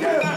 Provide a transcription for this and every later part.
Yeah.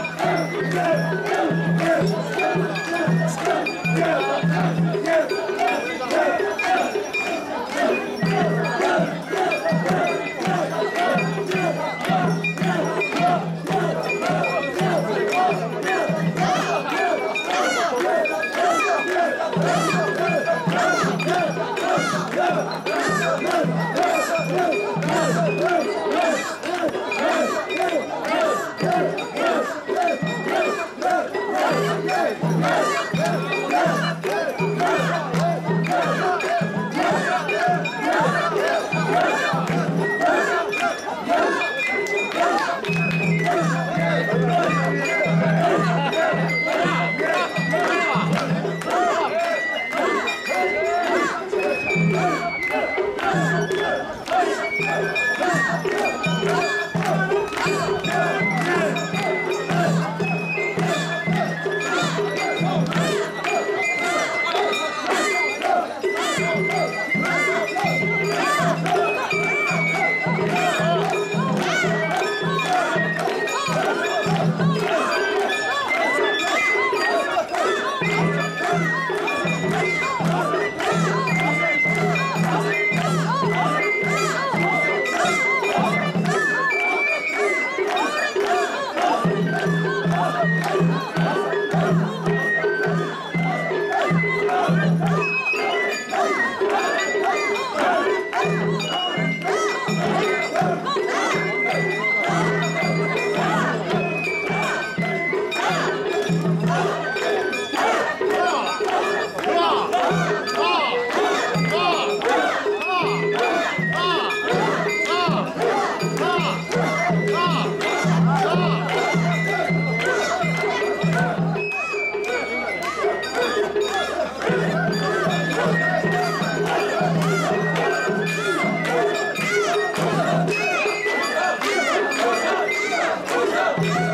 Woo!